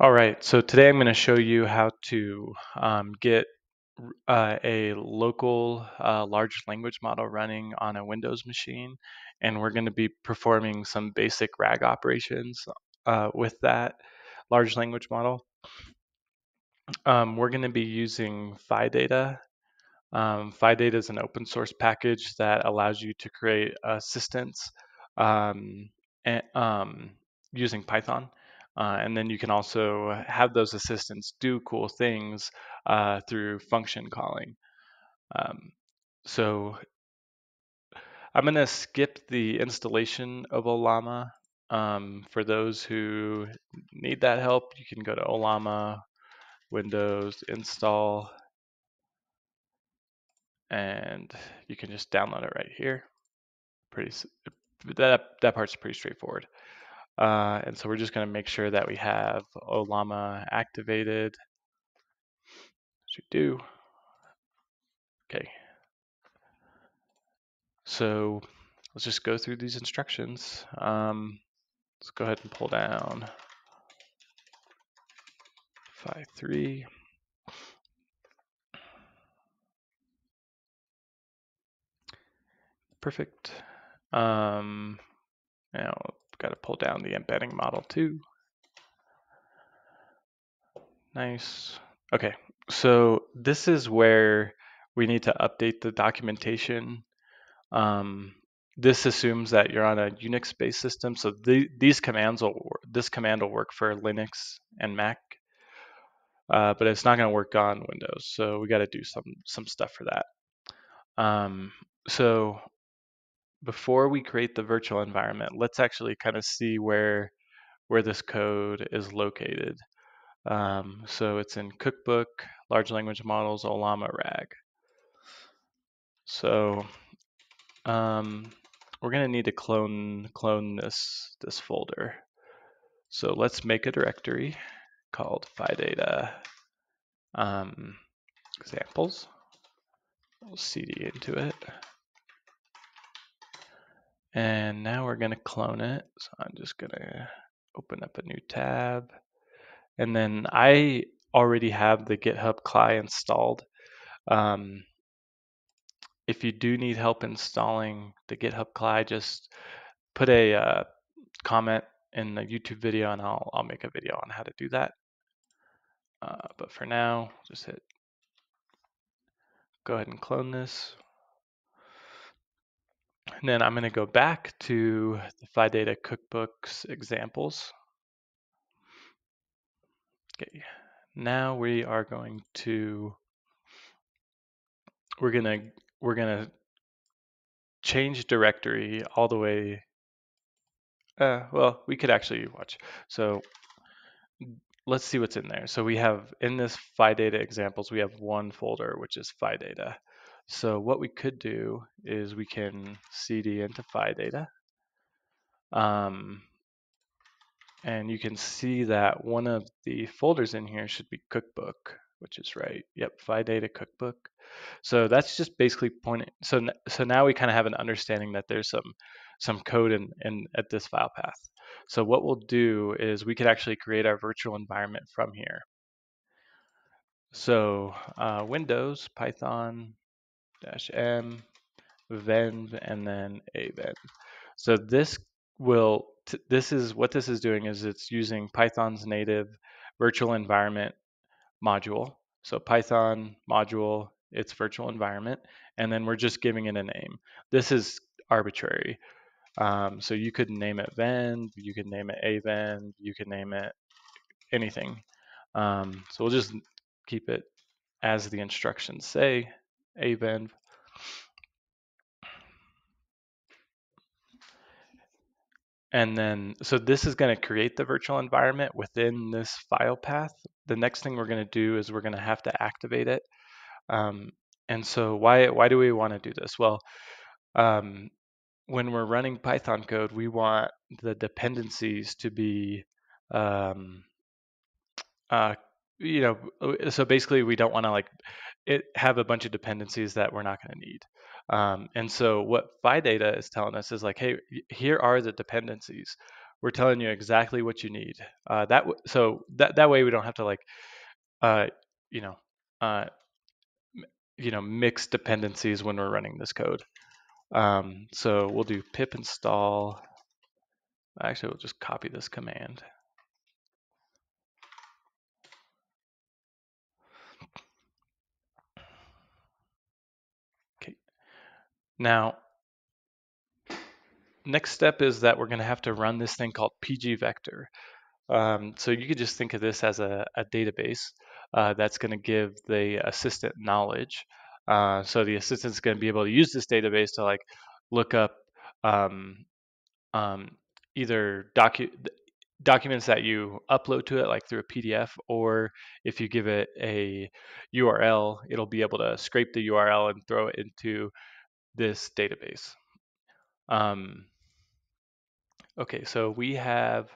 All right, so today I'm going to show you how to um, get uh, a local uh, large language model running on a Windows machine, and we're going to be performing some basic RAG operations uh, with that large language model. Um, we're going to be using PhiData. Um, PhiData is an open source package that allows you to create assistants um, and, um, using Python. Uh, and then you can also have those assistants do cool things uh, through function calling. Um, so I'm going to skip the installation of Ollama. Um, for those who need that help, you can go to Ollama, Windows, install, and you can just download it right here. Pretty that that part's pretty straightforward. Uh, and so we're just going to make sure that we have Ollama activated. Should do. Okay. So let's just go through these instructions. Um, let's go ahead and pull down phi 3. Perfect. Um, now got to pull down the embedding model too. Nice. Okay, so this is where we need to update the documentation. Um, this assumes that you're on a Unix-based system, so the, these commands will this command will work for Linux and Mac, uh, but it's not going to work on Windows. So we got to do some some stuff for that. Um, so before we create the virtual environment, let's actually kind of see where where this code is located. Um, so it's in Cookbook, Large Language Models, Ollama RAG. So um, we're going to need to clone clone this this folder. So let's make a directory called PhiData um, examples. We'll cd into it. And now we're going to clone it. So I'm just going to open up a new tab. And then I already have the GitHub CLI installed. Um, if you do need help installing the GitHub CLI, just put a uh, comment in the YouTube video and I'll, I'll make a video on how to do that. Uh, but for now, just hit go ahead and clone this. And then I'm going to go back to the PhiData Cookbooks examples. Okay, now we are going to we're gonna we're gonna change directory all the way. Uh, well, we could actually watch. So let's see what's in there. So we have in this PhiData examples, we have one folder which is PhiData. So what we could do is we can cd into PhiData. Um, and you can see that one of the folders in here should be cookbook, which is right. Yep, phi data cookbook. So that's just basically pointing. So so now we kind of have an understanding that there's some some code in, in at this file path. So what we'll do is we could actually create our virtual environment from here. So uh, Windows, Python, dash M, venv, and then a venv. So this will, this is what this is doing is it's using Python's native virtual environment module. So Python module, its virtual environment, and then we're just giving it a name. This is arbitrary. Um, so you could name it venv, you could name it a venv, you could name it anything. Um, so we'll just keep it as the instructions say, a venv. And then, so this is going to create the virtual environment within this file path. The next thing we're going to do is we're going to have to activate it. Um, and so why, why do we want to do this? Well, um, when we're running Python code, we want the dependencies to be, um, uh, you know, so basically we don't want to like it have a bunch of dependencies that we're not going to need. Um, and so what PhiData is telling us is like, hey, here are the dependencies. we're telling you exactly what you need. Uh, that so that that way we don't have to like, uh, you know, uh, you know, mix dependencies when we're running this code. Um, so we'll do pip install. Actually, we'll just copy this command. Now, next step is that we're going to have to run this thing called pgvector. Um, so you could just think of this as a, a database uh, that's going to give the assistant knowledge. Uh, so the assistant is going to be able to use this database to like look up um, um, either docu documents that you upload to it, like through a PDF, or if you give it a URL, it'll be able to scrape the URL and throw it into this database. Um, okay, so we have,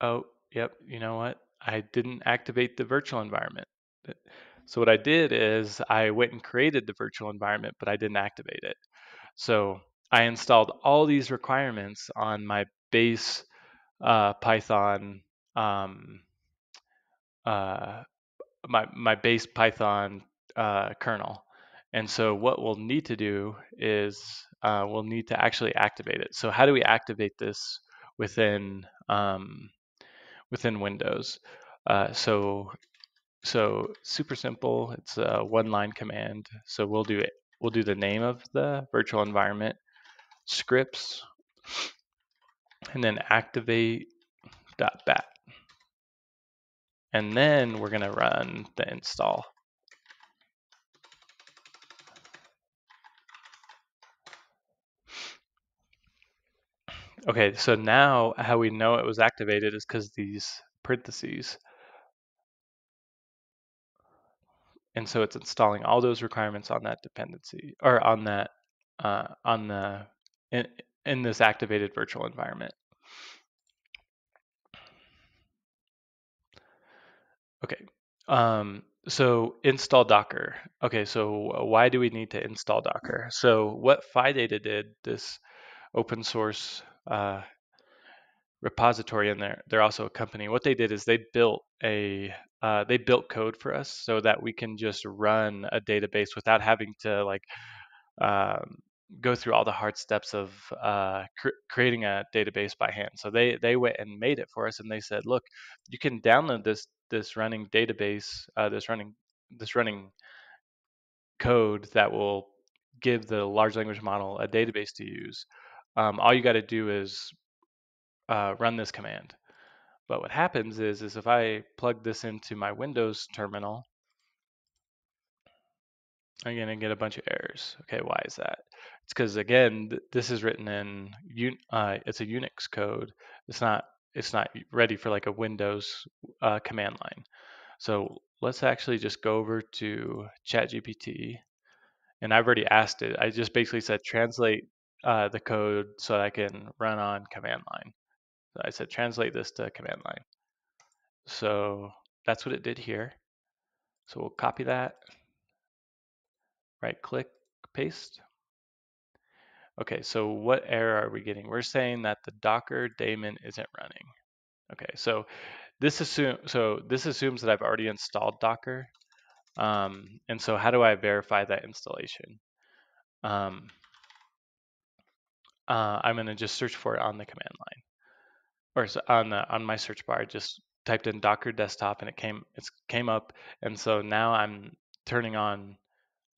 oh, yep, you know what? I didn't activate the virtual environment. So what I did is I went and created the virtual environment, but I didn't activate it. So I installed all these requirements on my base uh, Python, um, uh, my my base Python uh, kernel. And so what we'll need to do is uh, we'll need to actually activate it. So how do we activate this within um, within Windows? Uh, so so super simple. It's a one-line command. So we'll do it. We'll do the name of the virtual environment, scripts, and then activate dot bat. And then we're going to run the install. Okay, so now how we know it was activated is because these parentheses and so it's installing all those requirements on that dependency or on that uh, on the in, in this activated virtual environment. Okay, um, so install Docker. Okay, so why do we need to install Docker? So what PhiData did, this open source uh, repository in they're they're also a company. What they did is they built a uh, they built code for us so that we can just run a database without having to like um, go through all the hard steps of uh, cr- creating a database by hand. So they they went and made it for us, and they said, look, you can download this this running database, uh, this running this running code that will give the large language model a database to use. Um, all you got to do is uh, run this command. But what happens is, is if I plug this into my Windows terminal, I'm going to get a bunch of errors. Okay, why is that? It's because again, th this is written in uh, it's a Unix code. It's not it's not ready for like a Windows uh, command line. So let's actually just go over to ChatGPT, and I've already asked it. I just basically said translate uh, the code so I can run on command line. So I said translate this to command line. So that's what it did here. So we'll copy that, right click, paste. Okay, so what error are we getting? We're saying that the Docker daemon isn't running. Okay, so this assume so this assumes that I've already installed Docker. Um, and so how do I verify that installation? Um, uh, I'm going to just search for it on the command line or on the on my search bar, I just typed in Docker desktop and it came it came up, and so now I'm turning on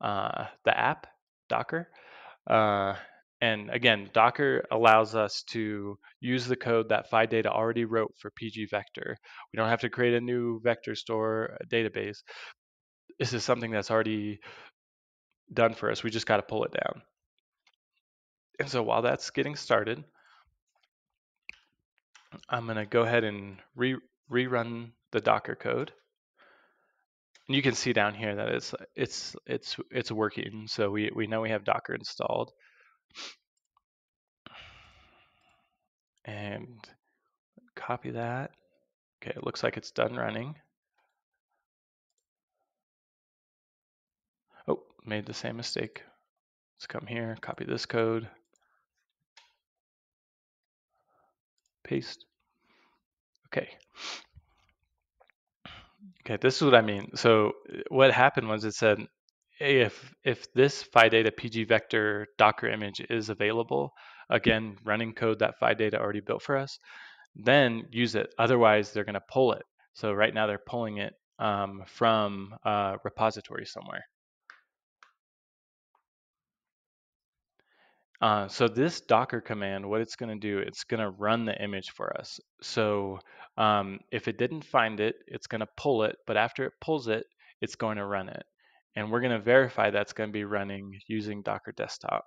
uh, the app Docker. Uh, and again, Docker allows us to use the code that PhiData already wrote for PG Vector. We don't have to create a new vector store database. This is something that's already done for us. We just got to pull it down. And so while that's getting started, I'm going to go ahead and re rerun the Docker code. And you can see down here that it's it's it's it's working. So we, we know we have Docker installed. And copy that. Okay, it looks like it's done running. Oh, made the same mistake. Let's come here, copy this code. Paste. Okay. Okay, this is what I mean. So what happened was it said, if if this PhiData PG vector Docker image is available, again, running code that PhiData already built for us, then use it. Otherwise, they're going to pull it. So right now they're pulling it um, from a repository somewhere. Uh, so this Docker command, what it's going to do, it's going to run the image for us. So um, if it didn't find it, it's going to pull it, but after it pulls it, it's going to run it. And we're going to verify that's going to be running using Docker Desktop.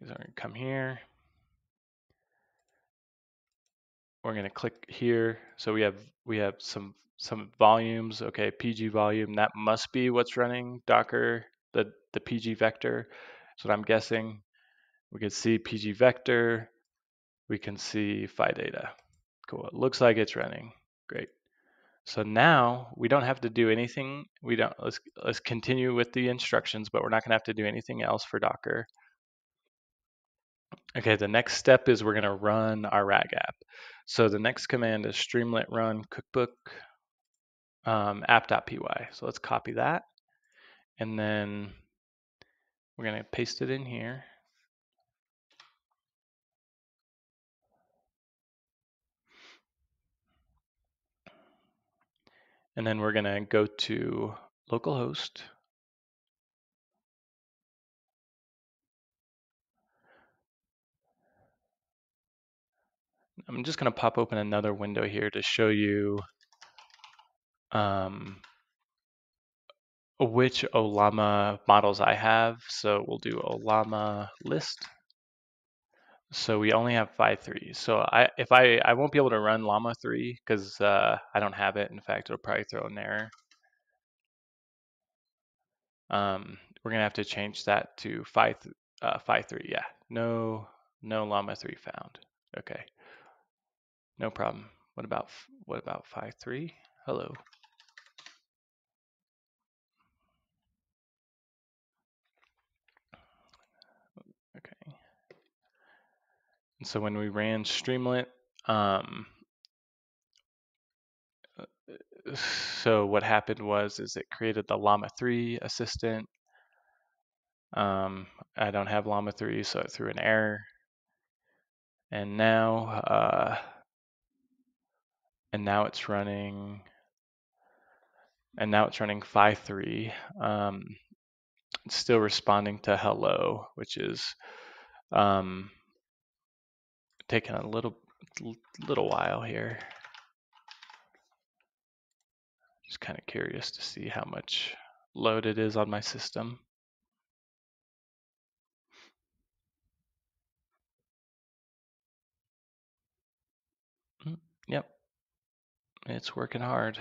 So we're going to come here. We're going to click here. So we have we have some some volumes. Okay, PG volume. That must be what's running Docker the the PG vector. That's what I'm guessing. We can see PG vector. We can see phi data. Cool. It looks like it's running. Great. So now we don't have to do anything. We don't. Let's let's continue with the instructions, but we're not going to have to do anything else for Docker. Okay, the next step is we're going to run our RAG app. So the next command is streamlit run cookbook um, app.py. So let's copy that. And then we're going to paste it in here. And then we're going to go to localhost. I'm just going to pop open another window here to show you um, which Ollama models I have. So we'll do Ollama list. So we only have Phi 3. So I if I I won't be able to run Llama 3 because uh, I don't have it. In fact, it'll probably throw an error. Um, we're gonna have to change that to th uh, Phi 3. Yeah, no no Llama 3 found. Okay, no problem. What about what about Phi 3? Hello. So when we ran Streamlit, um, so what happened was is it created the Llama 3 assistant. Um, I don't have Llama 3, so it threw an error. And now, uh, and now it's running, and now it's running Phi 3. Um, it's still responding to hello, which is um, taking a little little while here. Just kind of curious to see how much load it is on my system. Mm, yep, it's working hard.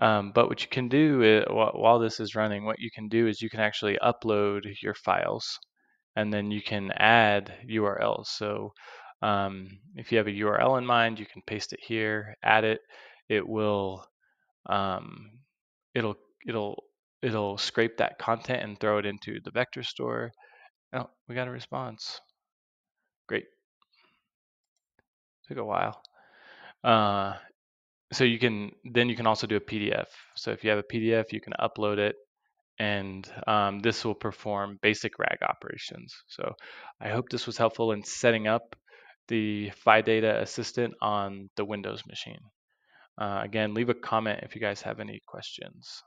Um, but what you can do is, while this is running, what you can do is you can actually upload your files and then you can add URLs. So um, if you have a URL in mind, you can paste it here, add it. It will, um, it'll, it'll, it'll scrape that content and throw it into the vector store. Oh, we got a response. Great. Took a while. Uh, so you can then you can also do a PDF. So if you have a PDF, you can upload it, and um, this will perform basic RAG operations. So I hope this was helpful in setting up the PhiData Assistant on the Windows machine. Uh, again, leave a comment if you guys have any questions.